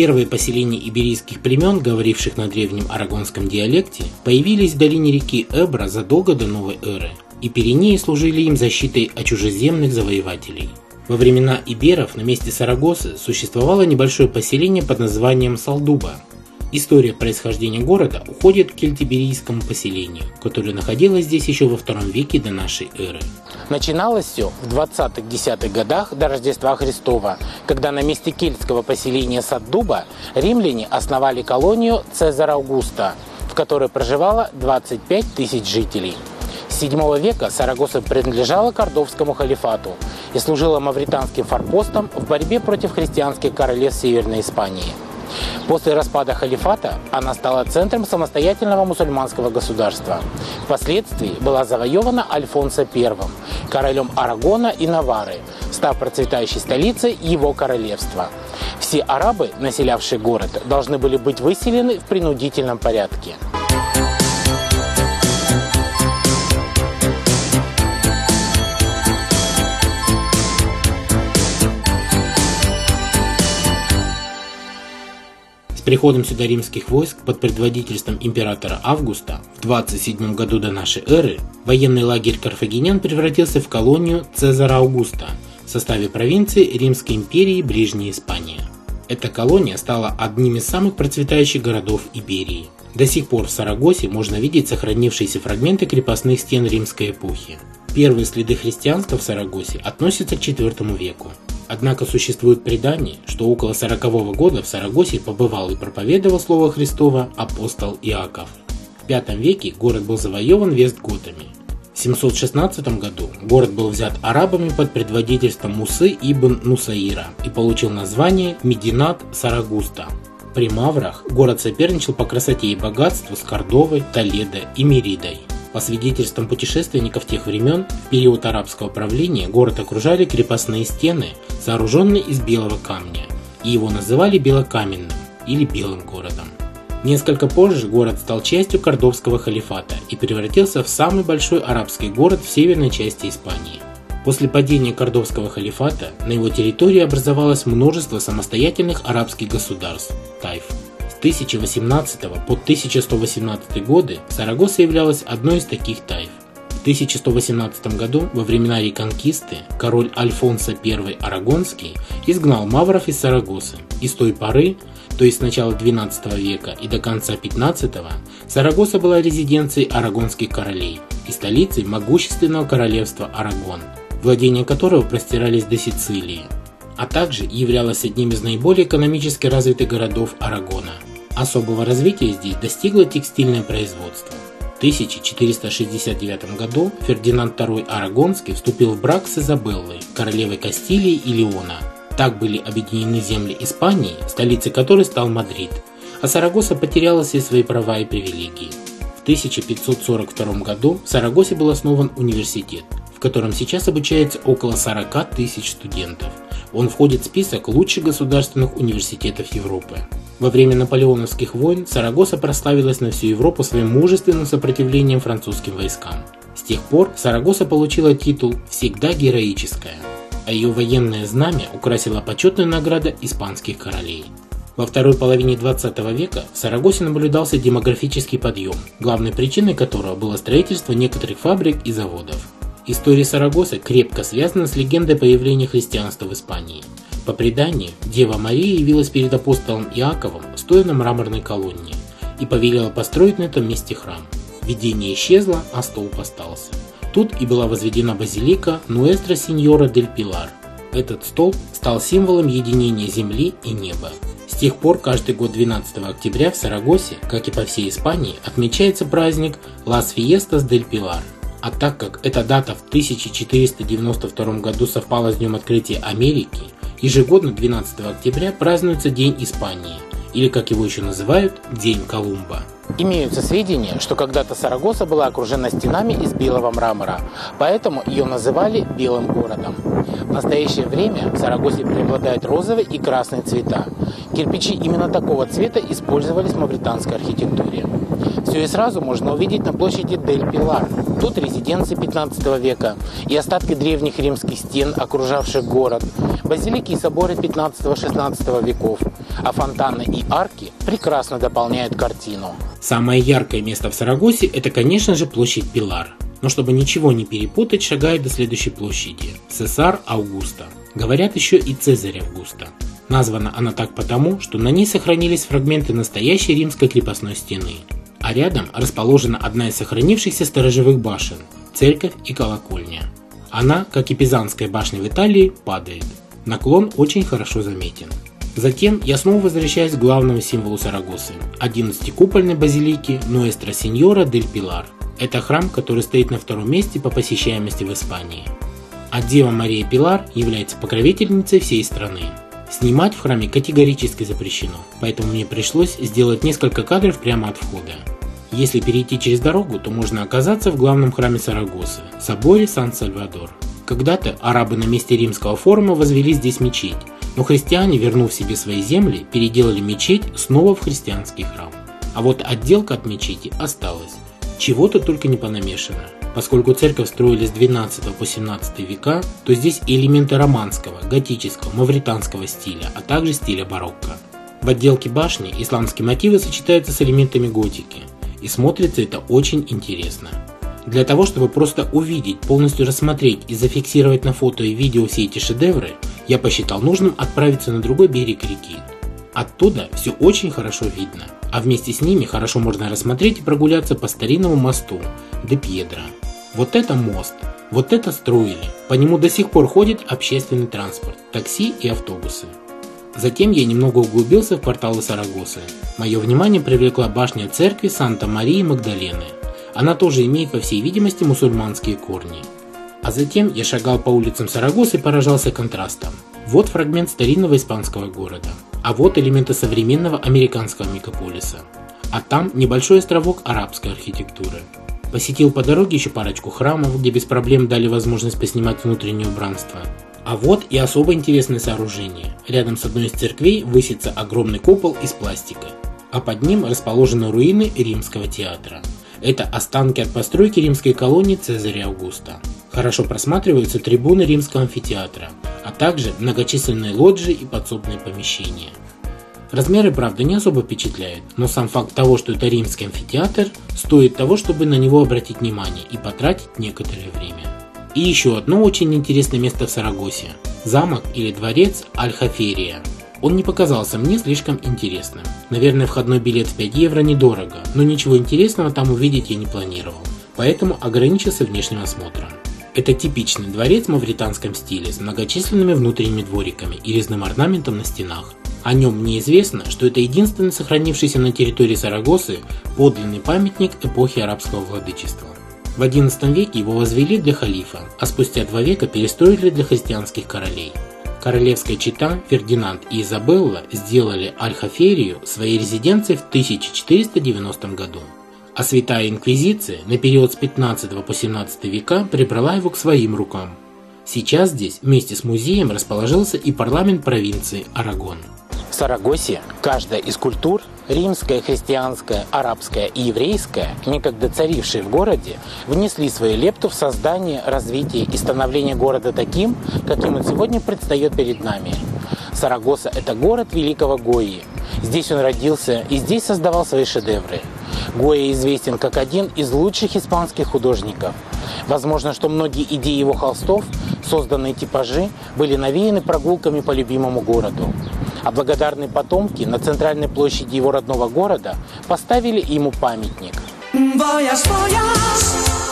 Первые поселения иберийских племен, говоривших на древнем арагонском диалекте, появились в долине реки Эбра задолго до новой эры, и Пиренеи служили им защитой от чужеземных завоевателей. Во времена иберов на месте Сарагосы существовало небольшое поселение под названием Салдуба. История происхождения города уходит к кельтиберийскому поселению, которое находилось здесь еще во втором веке до нашей эры. Начиналось все в 20-10-х годах до Рождества Христова, когда на месте кельтского поселения Саддуба римляне основали колонию Цезара Аугуста, в которой проживало 25 тысяч жителей. С 7 века Сарагоса принадлежала Кордовскому халифату и служила мавританским форпостом в борьбе против христианских королевств Северной Испании. После распада халифата она стала центром самостоятельного мусульманского государства. Впоследствии была завоевана Альфонсо I, королем Арагона и Навары, став процветающей столицей его королевства. Все арабы, населявшие город, должны были быть выселены в принудительном порядке. Приходом сюда римских войск под предводительством императора Августа в 27 году до нашей эры военный лагерь карфагенян превратился в колонию Цезара Аугуста в составе провинции Римской империи Ближняя Испания. Эта колония стала одним из самых процветающих городов Иберии. До сих пор в Сарагосе можно видеть сохранившиеся фрагменты крепостных стен римской эпохи. Первые следы христианства в Сарагосе относятся к IV веку. Однако существует предание, что около 40 -го года в Сарагосе побывал и проповедовал Слово Христово апостол Иаков. В V веке город был завоеван вестготами. В 716 году город был взят арабами под предводительством Мусы ибн Нусаира и получил название Мединат Сарагуста. При Маврах город соперничал по красоте и богатству с Кордовой, Толедо и Меридой. По свидетельствам путешественников тех времен, в период арабского правления город окружали крепостные стены, сооруженные из белого камня, и его называли Белокаменным или Белым городом. Несколько позже город стал частью Кордовского халифата и превратился в самый большой арабский город в северной части Испании. После падения Кордовского халифата на его территории образовалось множество самостоятельных арабских государств – тайф. 1018 по 1118 годы Сарагоса являлась одной из таких тайф. В 1118 году, во времена реконкисты, король Альфонсо I Арагонский изгнал мавров из Сарагосы, и с той поры, то есть с начала XII века и до конца XV, Сарагоса была резиденцией арагонских королей и столицей могущественного королевства Арагон, владения которого простирались до Сицилии, а также являлась одним из наиболее экономически развитых городов Арагона – Особого развития здесь достигло текстильное производство. В 1469 году Фердинанд II Арагонский вступил в брак с Изабеллой, королевой Кастилии и Леона. Так были объединены земли Испании, столицей которой стал Мадрид, а Сарагоса потеряла все свои права и привилегии. В 1542 году в Сарагосе был основан университет, в котором сейчас обучается около 40 тысяч студентов. Он входит в список лучших государственных университетов Европы. Во время наполеоновских войн Сарагоса прославилась на всю Европу своим мужественным сопротивлением французским войскам. С тех пор Сарагоса получила титул «Всегда героическая», а ее военное знамя украсила почетная награда испанских королей. Во второй половине 20 века в Сарагосе наблюдался демографический подъем, главной причиной которого было строительство некоторых фабрик и заводов. История Сарагосы крепко связана с легендой появления христианства в Испании. По преданию, Дева Мария явилась перед апостолом Иаковом, стоя на мраморной колонне, и повелела построить на этом месте храм. Видение исчезло, а столб остался. Тут и была возведена базилика Нуэстро Синьора дель Пилар. Этот столб стал символом единения земли и неба. С тех пор каждый год 12 октября в Сарагосе, как и по всей Испании, отмечается праздник Las Fiestas del Pilar. А так как эта дата в 1492 году совпала с днем открытия Америки, Ежегодно 12 октября празднуется День Испании, или как его еще называют, День Колумба. Имеются сведения, что когда-то Сарагоса была окружена стенами из белого мрамора, поэтому ее называли Белым городом. В настоящее время в Сарагосе преобладают розовые и красные цвета. Кирпичи именно такого цвета использовались в мавританской архитектуре. Все и сразу можно увидеть на площади Дель Пилар. Тут резиденции 15 века и остатки древних римских стен, окружавших город, базилики и соборы 15-16 веков, а фонтаны и арки прекрасно дополняют картину. Самое яркое место в Сарагосе – это, конечно же, площадь Пилар. Но чтобы ничего не перепутать, шагают до следующей площади – Цесар Аугуста. Говорят еще и Цезарь Августа. Названа она так потому, что на ней сохранились фрагменты настоящей римской крепостной стены. А рядом расположена одна из сохранившихся сторожевых башен – церковь и колокольня. Она, как и Пизанская башня в Италии, падает. Наклон очень хорошо заметен. Затем я снова возвращаюсь к главному символу Сарагосы – 11-купольной базилики Нуэстро Синьора дель Пилар. Это храм, который стоит на втором месте по посещаемости в Испании. А Дева Мария Пилар является покровительницей всей страны. Снимать в храме категорически запрещено, поэтому мне пришлось сделать несколько кадров прямо от входа. Если перейти через дорогу, то можно оказаться в главном храме Сарагосы – соборе Сан-Сальвадор. Когда-то арабы на месте римского форума возвели здесь мечеть, но христиане, вернув себе свои земли, переделали мечеть снова в христианский храм. А вот отделка от мечети осталась. Чего-то только не понамешано. Поскольку церковь строили с 12 по 17 века, то здесь элементы романского, готического, мавританского стиля, а также стиля барокко. В отделке башни исламские мотивы сочетаются с элементами готики, и смотрится это очень интересно. Для того, чтобы просто увидеть, полностью рассмотреть и зафиксировать на фото и видео все эти шедевры, я посчитал нужным отправиться на другой берег реки. Оттуда все очень хорошо видно, а вместе с ними хорошо можно рассмотреть и прогуляться по старинному мосту Де Пьедро. Вот это мост, вот это строили. По нему до сих пор ходит общественный транспорт, такси и автобусы. Затем я немного углубился в кварталы Сарагосы. Мое внимание привлекла башня церкви Санта-Марии Магдалены. Она тоже имеет, по всей видимости, мусульманские корни. А затем я шагал по улицам Сарагосы и поражался контрастом. Вот фрагмент старинного испанского города, а вот элементы современного американского мегаполиса. А там небольшой островок арабской архитектуры. Посетил по дороге еще парочку храмов, где без проблем дали возможность поснимать внутреннее убранство. А вот и особо интересное сооружение. Рядом с одной из церквей высится огромный купол из пластика, а под ним расположены руины римского театра. Это останки от постройки римской колонии Цезаря Аугуста. Хорошо просматриваются трибуны римского амфитеатра, а также многочисленные лоджии и подсобные помещения. Размеры, правда, не особо впечатляют, но сам факт того, что это римский амфитеатр, стоит того, чтобы на него обратить внимание и потратить некоторое время. И еще одно очень интересное место в Сарагосе – замок или дворец Аль-Хаферия. Он не показался мне слишком интересным. Наверное, входной билет в 5 евро недорого, но ничего интересного там увидеть я не планировал, поэтому ограничился внешним осмотром. Это типичный дворец в мавританском стиле с многочисленными внутренними двориками и резным орнаментом на стенах. О нем мне известно, что это единственный сохранившийся на территории Сарагосы подлинный памятник эпохи арабского владычества. В XI веке его возвели для халифа, а спустя два века перестроили для христианских королей. Королевская чита Фердинанд и Изабелла сделали Аль-Хаферию своей резиденцией в 1490 году. А Святая Инквизиция на период с 15 по 17 века прибрала его к своим рукам. Сейчас здесь вместе с музеем расположился и парламент провинции Арагон. В Сарагосе каждая из культур, римская, христианская, арабская и еврейская, некогда царившие в городе, внесли свою лепту в создание, развитие и становление города таким, каким он сегодня предстает перед нами. Сарагоса – это город великого Гои. Здесь он родился и здесь создавал свои шедевры. Гоя известен как один из лучших испанских художников. Возможно, что многие идеи его холстов, созданные типажи, были навеяны прогулками по любимому городу а благодарные потомки на центральной площади его родного города поставили ему памятник. Voyage, voyage.